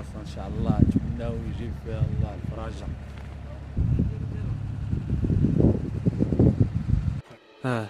البلاصه إن شاء الله. نتمناو يجيب فيها الله الفرجه آه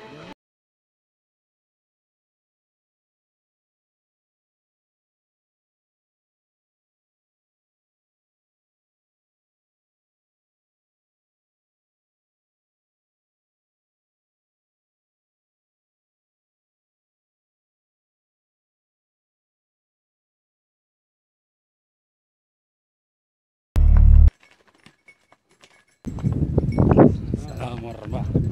salaam wa rahmatulah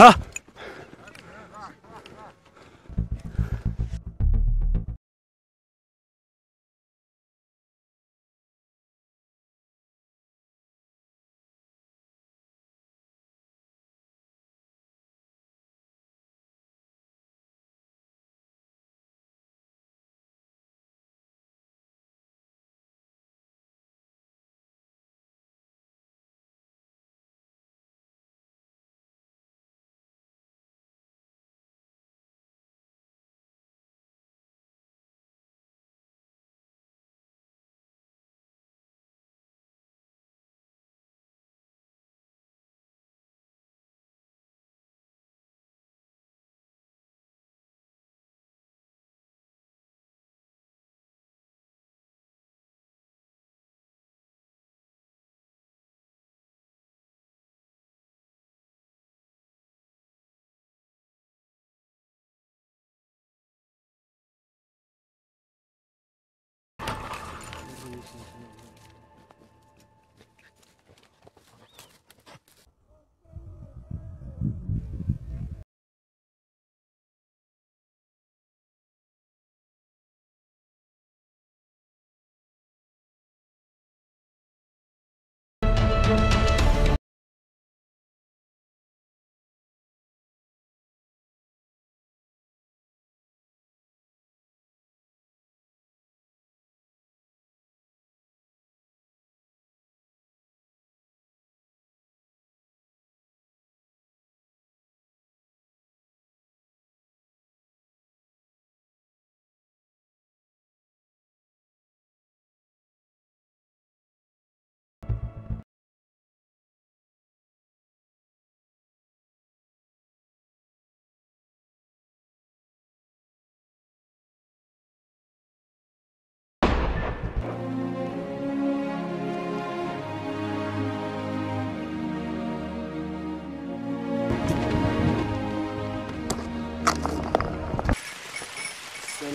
好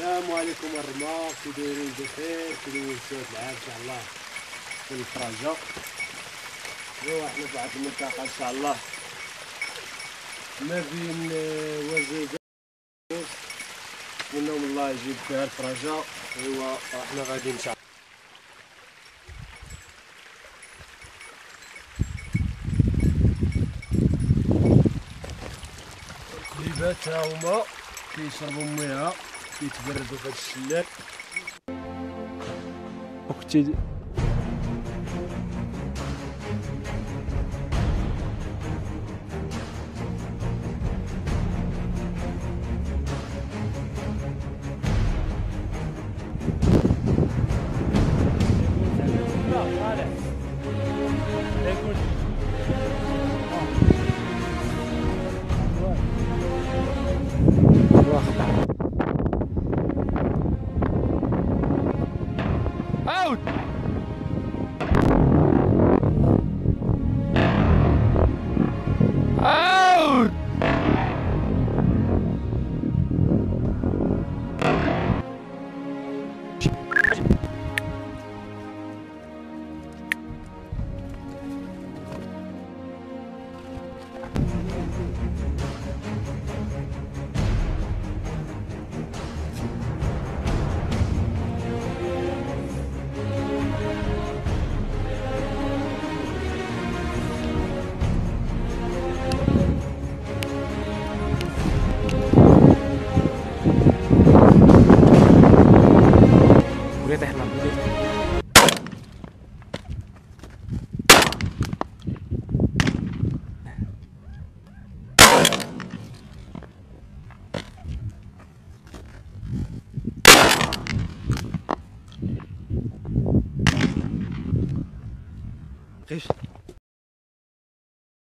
السلام عليكم الرماء كي دايرين بخير كي دوزتوا هاد العام ان شاء الله في الفراجة ايوا إحنا في واحد المنطقة ان شاء الله ما بين آه، وزيدة نتمنى من الله يجيب فيها الفراجة ايوا إحنا غادي ان شاء الله الكليبات ها هما كيشربوا ميها كيتبردوا في هاد الشلال. وكنتي